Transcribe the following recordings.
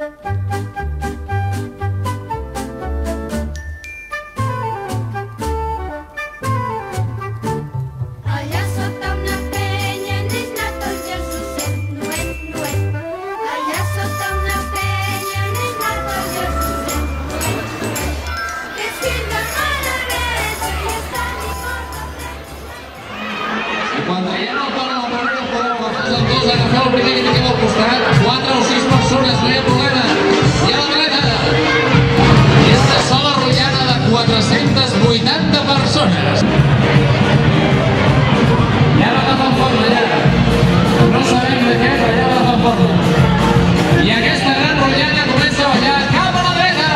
Allà 480 persones. Ja va agafant forma, ja. No sabem de què, però va agafant forma. I aquesta gran rotllana comença a ballar cap a la dreta.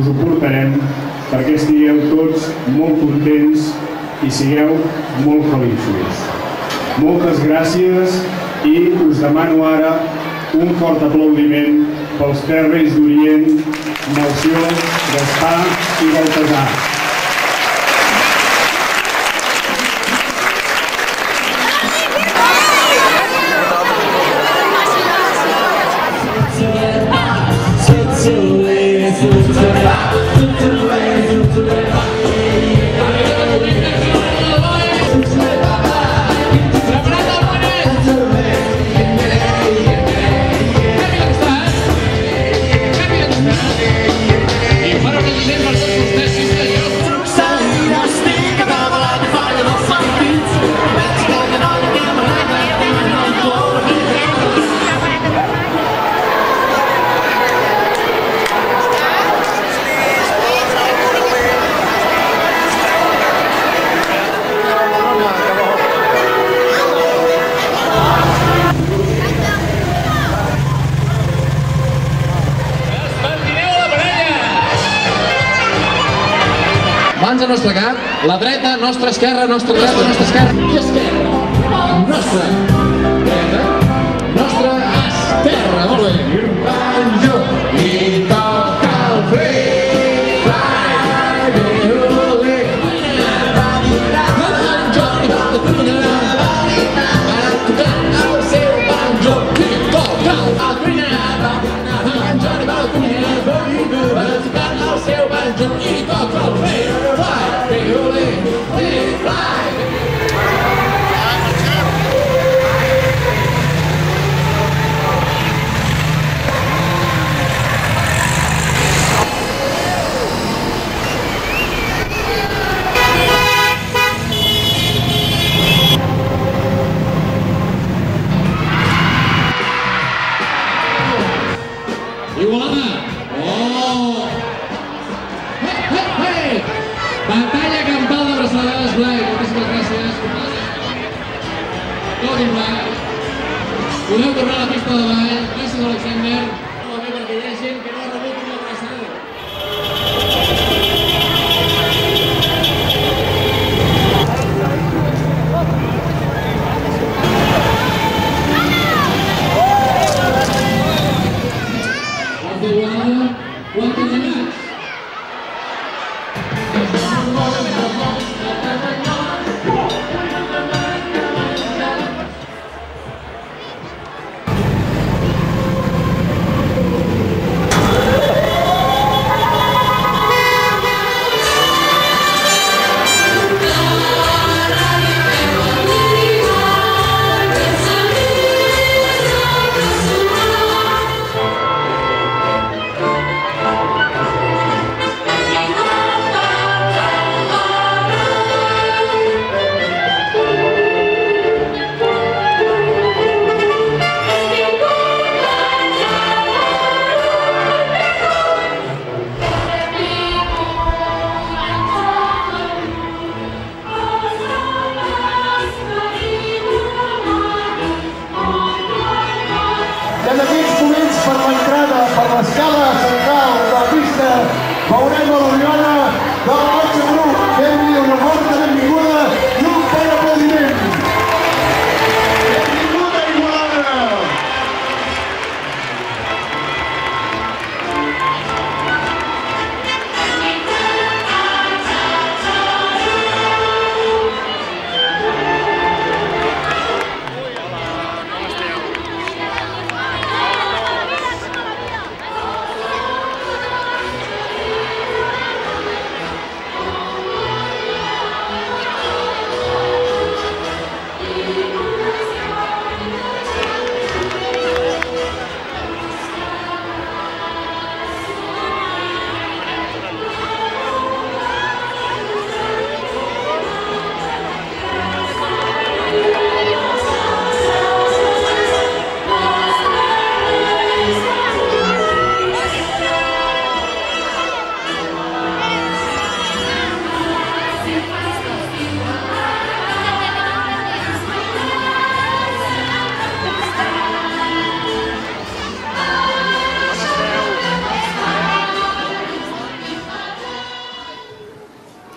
Us ho portarem perquè estigueu tots molt contents i sigueu molt feliços. Moltes gràcies i us demano ara un fort aplaudiment pels tres reis d'Orient, Melcior, Gaspar i Baltasar. I nostre cap, la dreta, nostra esquerra, nostra dreta, nostra esquerra i esquerra. Nostra Tot un Blai. Podeu tornar a la pista de ball. Gràcies, Alexander. las salas, la pista, Paulino Luriana,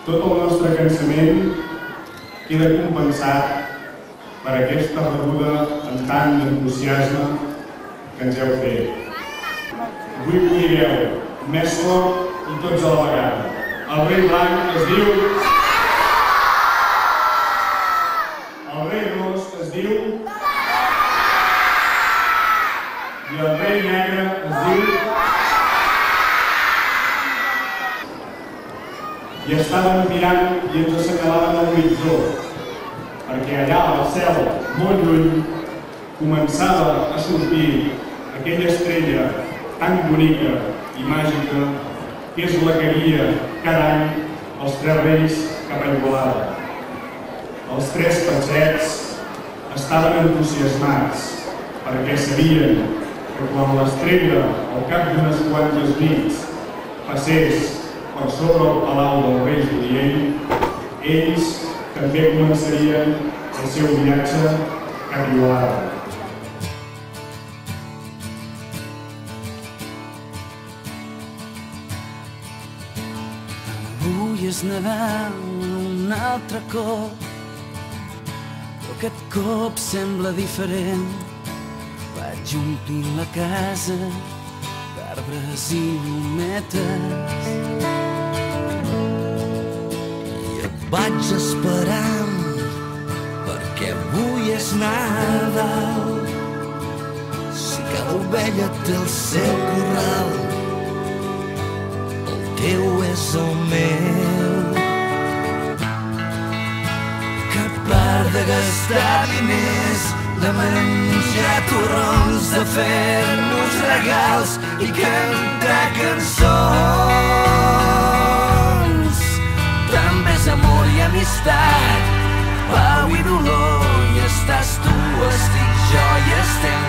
Tot el nostre cansament queda compensat per aquesta rebuda amb tant d'entusiasme que ens heu fet. Avui ho direu, més fort i tots a la vegada. El rei blanc es diu... El rei ros es diu... I el rei negre es diu... estàvem mirant i ens assenyalaven a l'horitzó, perquè allà al cel, molt lluny, començava a sortir aquella estrella tan bonica i màgica que és la que guia cada any els tres reis cap a Igualada. Els tres peixets estaven entusiasmats perquè sabien que quan l'estrella, al cap d'unes quantes nits, passés per sobre el palau del rei Julient, ells també començarien el seu viatge a Igualada. Avui és Nadal un altre cop, però aquest cop sembla diferent. Vaig omplint la casa d'arbres i llumetes vaig esperant perquè avui és Nadal. Si cada ovella té el seu corral, el teu és el meu. Que part de gastar diners, de menjar torrons, de fer-nos regals i cantar cançons. Amistat, pau i dolor, i estàs tu, estic jo i estem